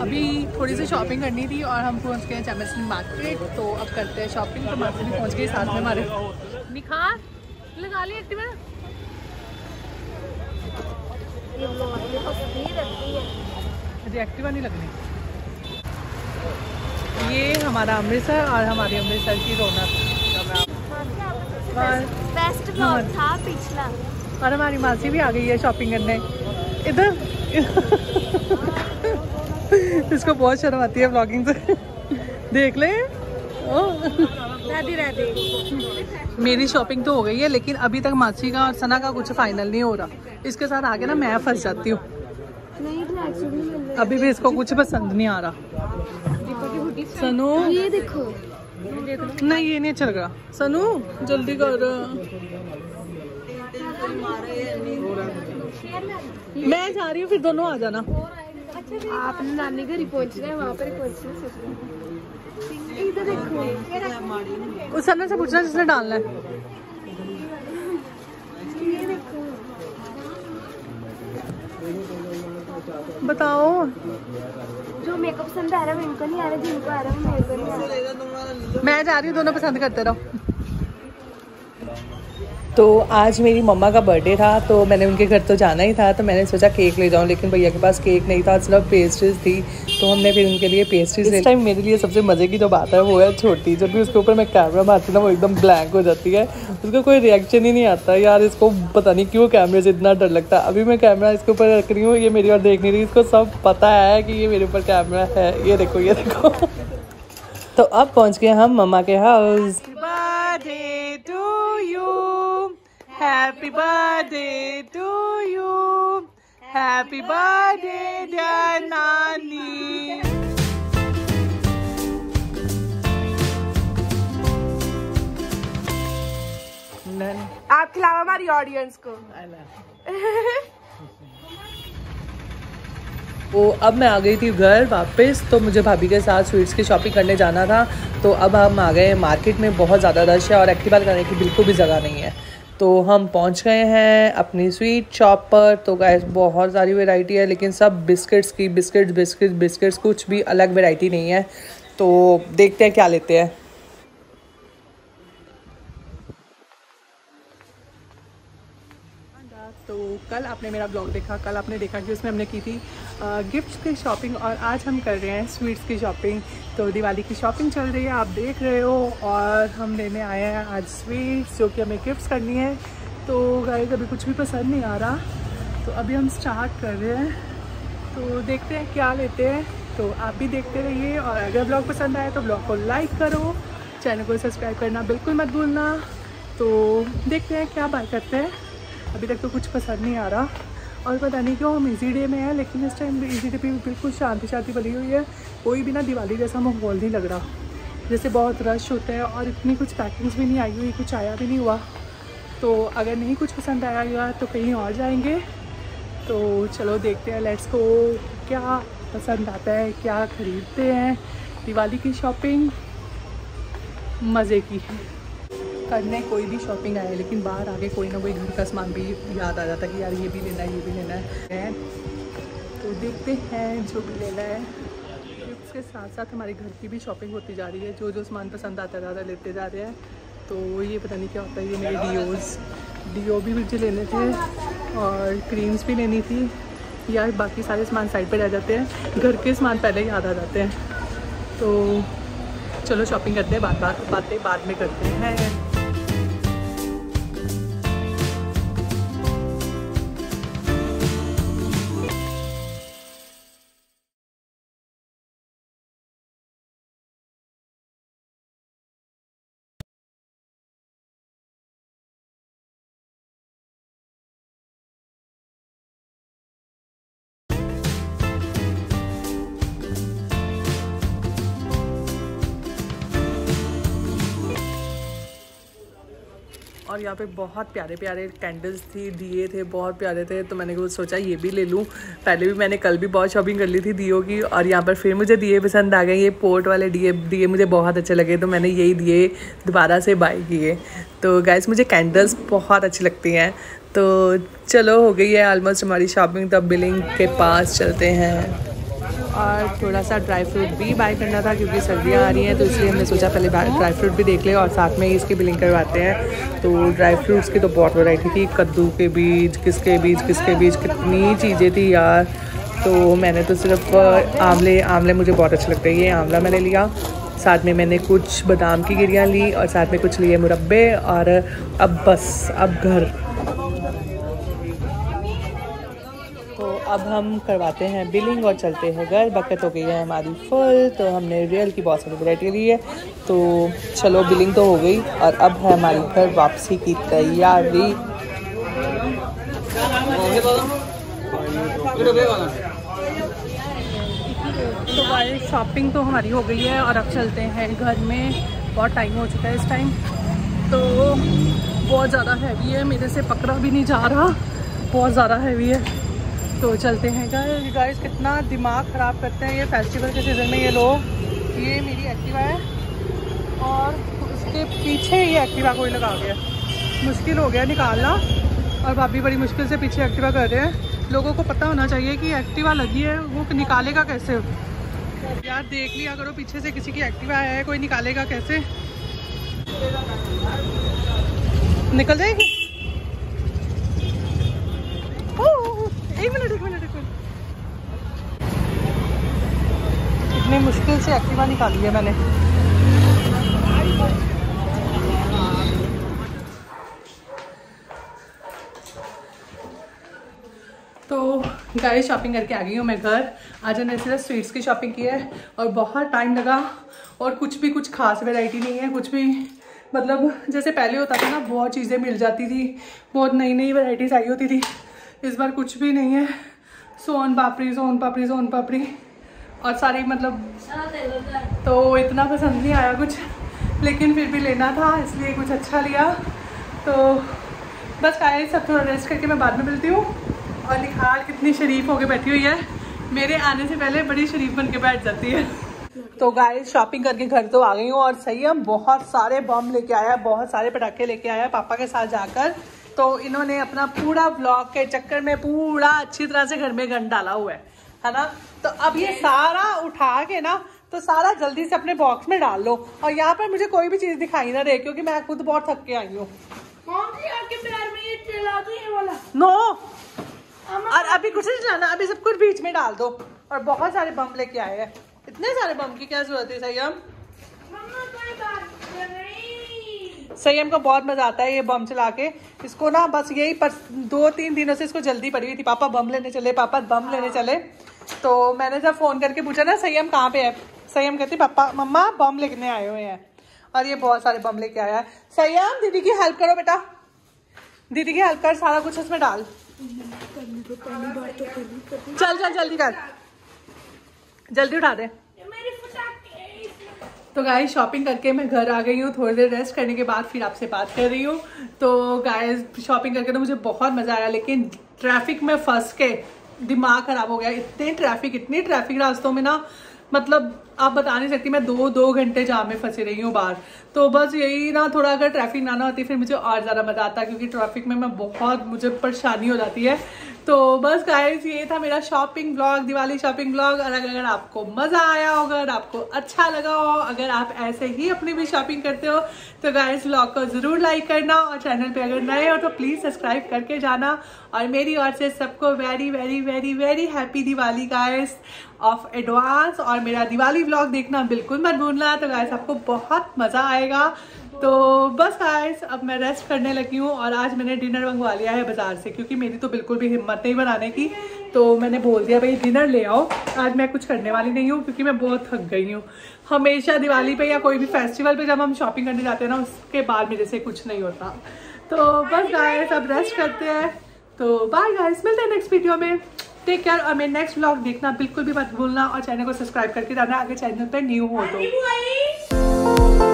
अभी थोड़ी सी शॉपिंग करनी थी और हम पहुँच गए चैमसन मार्केट तो अब करते हैं शॉपिंग तो मार्केट भी पहुँच गए साथ में हमारे। निखार लगा ली एक्टिवा अरे एक्टिवा नहीं लगनी। ये हमारा अमृतसर और हमारी अमृतसर की रौनक। और बेस्ट ब्लॉग था पिछला। और हमारी मासी भी आ गई है शॉपिंग करने। इधर। इसको बहुत शर्म आती है ब्लॉगिंग से। देख ले। राधे राधे मेरी शॉपिंग तो हो गई है लेकिन अभी तक मासी का और सना का कुछ फाइनल नहीं हो रहा। इसके साथ आगे ना मैं फंस जाती हूँ। अभी भी इसको कुछ पसंद नहीं आ रहा। सनू? ये देखो। नहीं ये नहीं अच्छा लग। रहा सनू जल्दी कर। मैं जा रही हूँ फिर दोनों आ जाना। आपने नानी घर ही पहुँचना है वहाँ पर हैं। इधर देखो। उस सना से पूछना जिसने डालना है। बताओ। जो मेकअप पसंद आ रहा है उनको नहीं आ रहा, जिनको आ रहा है मैं जा रही हूँ, दोनों पसंद करते रहो। तो आज मेरी मम्मा का बर्थडे था तो मैंने उनके घर तो जाना ही था तो मैंने सोचा केक ले जाऊँ लेकिन भैया के पास केक नहीं था सिर्फ़ पेस्ट्रीज थी तो हमने फिर उनके लिए पेस्ट्रीज इस टाइम मेरे लिए सबसे मज़े की जो बात है वो है छोटी। जब भी उसके ऊपर मैं कैमरा मारती ना वो एकदम ब्लैंक हो जाती है। उसका कोई रिएक्शन ही नहीं आता यार इसको पता नहीं क्यों कैमरे से इतना डर लगता। है अभी मैं कैमरा इसके ऊपर रख रही हूँ ये मेरी और देख नहीं रही इसको सब पता है कि ये मेरे ऊपर कैमरा है। ये देखो ये देखो। तो अब पहुँच गए हम मम्मा के house happy birthday to you happy birthday dear nani आप खिलाओ हमारी ऑडियंस को। तो अब मैं आ गई थी घर वापस तो मुझे भाभी के साथ स्वीट्स की शॉपिंग करने जाना था। तो अब हम आ गए मार्केट में बहुत ज़्यादा रश है और एक्टिवा लगाने की बिल्कुल भी जगह नहीं है। तो हम पहुँच गए हैं अपनी स्वीट शॉप पर। तो गैस बहुत सारी वेराइटी है, लेकिन सब बिस्किट्स की बिस्किट्स बिस्किट्स बिस्किट्स कुछ भी अलग वैरायटी नहीं है। तो देखते हैं क्या लेते हैं। तो कल आपने मेरा ब्लॉग देखा, कल आपने देखा कि उसमें हमने की थी गिफ्ट्स की शॉपिंग और आज हम कर रहे हैं स्वीट्स की शॉपिंग तो दिवाली की शॉपिंग चल रही है, आप देख रहे हो और हम लेने आए हैं आज स्वीट्स जो कि हमें गिफ्ट्स करनी है। तो गाय अभी कुछ भी पसंद नहीं आ रहा तो अभी हम स्टार्ट कर रहे हैं। तो देखते हैं क्या लेते हैं। तो आप भी देखते रहिए और अगर ब्लॉग पसंद आए तो ब्लॉग को लाइक करो चैनल को सब्सक्राइब करना बिल्कुल मत भूलना। तो देखते हैं क्या बात करते हैं। अभी तक तो कुछ पसंद नहीं आ रहा। और पता नहीं क्यों हम इजी डे में हैं, लेकिन इस टाइम इजी डे पे बिल्कुल शांति शांति बनी हुई है। कोई भी ना दिवाली जैसा माहौल नहीं लग रहा। जैसे बहुत रश होता है और इतनी कुछ पैकिंग्स भी नहीं आई हुई, कुछ आया भी नहीं हुआ। तो अगर नहीं कुछ पसंद आएगा तो कहीं और जाएँगे। तो चलो देखते हैं लेट्स को क्या पसंद आता है, क्या ख़रीदते हैं। दिवाली की शॉपिंग मज़े की। करने कोई भी शॉपिंग आए, लेकिन बाहर आके कोई ना कोई घर का सामान भी याद आ जाता है कि यार ये भी लेना है, ये भी लेना है। तो देखते हैं जो भी लेना है। गिफ्ट्स के साथ साथ हमारे घर की भी शॉपिंग होती जा रही है। जो जो सामान पसंद आता जा रहा लेते जा रहे हैं। तो ये पता नहीं क्या होता है, ये मेरे डीओज डीओ भी मुझे लेने थे और क्रीम्स भी लेनी थी। यार, बाकी सारे सामान साइड पर रह जाते हैं। घर के सामान पहले याद आ जाते हैं। तो चलो शॉपिंग करते हैं बात बात बातें बाद में करते हैं। और यहाँ पे बहुत प्यारे प्यारे कैंडल्स थी, दिए थे, बहुत प्यारे थे। तो मैंने कुछ सोचा, ये भी ले लूँ। पहले भी मैंने कल भी बहुत शॉपिंग कर ली थी दियो की और यहाँ पर फिर मुझे दिए पसंद आ गए। ये पोर्ट वाले दिए दिए मुझे बहुत अच्छे लगे तो मैंने यही दिए दोबारा से बाई किए। तो गैस मुझे कैंडल्स बहुत अच्छी लगती हैं। तो चलो, हो गई है ऑलमोस्ट हमारी शॉपिंग तब बिलिंग के पास चलते हैं। और थोड़ा सा ड्राई फ्रूट भी बाय करना था क्योंकि सर्दियाँ आ रही हैं तो इसलिए हमने सोचा पहले ड्राई फ्रूट भी देख ले और साथ में ही इसकी बिलिंग करवाते हैं। तो ड्राई फ्रूट्स की तो बहुत वैरायटी थी, कद्दू के बीज, किसके बीज किसके बीज, कितनी चीज़ें थी यार। तो मैंने तो सिर्फ़ आंवले आंवले मुझे बहुत अच्छे लगते हैं। ये आंवला मैंने लिया, साथ में मैंने कुछ बादाम की गिरियाँ ली और साथ में कुछ लिए मुरब्बे और अब बस, अब घर। अब हम करवाते हैं बिलिंग और चलते हैं घर। बकेट हो गई है हमारी फुल तो हमने रियल की बहुत सारी वरायटी ली है। तो चलो बिलिंग तो हो गई और अब है हमारी घर वापसी की तैयारी। तो भाई शॉपिंग तो हमारी हो गई है और अब चलते हैं घर में। बहुत टाइम हो चुका है इस टाइम तो बहुत ज़्यादा हैवी है। मेरे से पकड़ा भी नहीं जा रहा। बहुत ज़्यादा हैवी है। तो चलते हैं। गाइस गाइस कितना दिमाग ख़राब करते हैं ये फेस्टिवल के सीज़न में ये लोग। ये मेरी एक्टिवा है। और उसके पीछे ये एक्टिवा कोई लगा गया। मुश्किल हो गया निकालना। और भाभी बड़ी मुश्किल से पीछे एक्टिवा कर रहे हैं। लोगों को पता होना चाहिए कि एक्टिवा लगी है। वो निकालेगा कैसे? यार देख लिया करो, पीछे से किसी की एक्टिवा है, कोई निकालेगा कैसे? निकल जाएगी? इतनी मुश्किल से एक्टिवा निकाली है मैंने। तो गाय शॉपिंग करके आ गई हूँ मैं घर। आज मैंने सिर्फ़ स्वीट्स की शॉपिंग की है और बहुत टाइम लगा और कुछ भी कुछ खास वैरायटी नहीं है, कुछ भी मतलब जैसे पहले होता था ना, बहुत चीज़ें मिल जाती थी, बहुत नई नई वैरायटीज़ आई होती थी। इस बार कुछ भी नहीं है। सोन पापड़ी सोन पापड़ी सोन पापड़ी। और सारी मतलब तो इतना पसंद नहीं आया कुछ। लेकिन फिर भी लेना था, इसलिए कुछ अच्छा लिया। तो बस खाए सब थोड़ा रेस्ट करके मैं बाद में मिलती हूँ। और निखार कितनी शरीफ होके बैठी हुई है। मेरे आने से पहले बड़ी शरीफ बन के बैठ जाती है। तो गाय शॉपिंग करके घर तो आ गई हूँ। और सही है बहुत सारे बम लेके आया, बहुत सारे पटाखे लेके आया। पापा के साथ जाकर तो इन्होंने अपना पूरा ब्लॉग के चक्कर में पूरा अच्छी तरह से घर में गन डाला हुआ है है ना? तो अब ये सारा उठा के ना तो सारा जल्दी से अपने बॉक्स में डाल लो। और यहाँ पर मुझे कोई भी चीज़ दिखाई ना रहे क्योंकि मैं खुद बहुत थक के आई हूँ। नो और अभी कुछ नहीं चलाना अभी सब कुछ बीच में डाल दो। और बहुत सारे बम लेके आए हैं। इतने सारे बम की क्या ज़रूरत है सही हम संयम को बहुत मज़ा आता है ये बम चला के इसको ना बस यही पर दो तीन दिनों से इसको जल्दी पड़ी हुई थी। पापा बम लेने चले पापा बम लेने चले। तो मैंने जब फ़ोन करके पूछा ना संयम कहाँ पे है? संयम कहती पापा मम्मा बम लेने आए हुए हैं। और ये बहुत सारे बम लेके आया है। संयम दीदी की हेल्प करो बेटा। दीदी की हेल्प कर सारा कुछ उसमें डाल। चल चल जल्दी कर। जल्दी उठा दे। तो गाय शॉपिंग करके मैं घर आ गई हूँ, थोड़ी देर रेस्ट करने के बाद फिर आपसे बात कर रही हूँ। तो गाय शॉपिंग करके तो मुझे बहुत मज़ा आया, लेकिन ट्रैफ़िक में फंस के दिमाग खराब हो गया। इतने ट्रैफ़िक इतनी ट्रैफ़िक रास्तों में ना मतलब आप बता नहीं सकती, मैं दो दो घंटे जाम में फंसी रही हूँ बाहर। तो बस यही ना, थोड़ा अगर ट्रैफ़िक ना ना होती, फिर मुझे और ज़्यादा मज़ा आता, क्योंकि ट्रैफ़िक में मैं बहुत, मुझे परेशानी हो जाती है। तो बस गाइस ये था मेरा shopping blog Diwali shopping blog और अगर अगर आपको मज़ा आया हो अगर आपको अच्छा लगा हो, अगर आप ऐसे ही अपनी भी शॉपिंग करते हो तो गाइस ब्लॉग को ज़रूर लाइक करना। और चैनल पे अगर नए हो तो प्लीज़ सब्सक्राइब करके जाना। और मेरी ओर से सबको very very very very happy Diwali guys of advance और मेरा दिवाली ब्लॉग देखना बिल्कुल मत भूलना। तो गाइस आपको बहुत मज़ा आएगा। तो बस गाइस अब मैं रेस्ट करने लगी हूँ और आज मैंने डिनर मंगवा लिया है बाज़ार से, क्योंकि मेरी तो बिल्कुल भी हिम्मत नहीं बनाने की। तो मैंने बोल दिया, भाई डिनर ले आओ। आज मैं कुछ करने वाली नहीं हूँ, क्योंकि मैं बहुत थक गई हूँ। हमेशा दिवाली पे या कोई भी फेस्टिवल पे जब हम शॉपिंग करने जाते हैं ना, उसके बाद मेरे से कुछ नहीं होता। तो बस गाइस अब रेस्ट करते हैं। तो बाय गाइस मिलते हैं नेक्स्ट वीडियो में। टेक केयर और मेरे नेक्स्ट ब्लॉग देखना बिल्कुल भी मत भूलना, और चैनल को सब्सक्राइब करके जाना, अगर चैनल पर न्यू हो तो।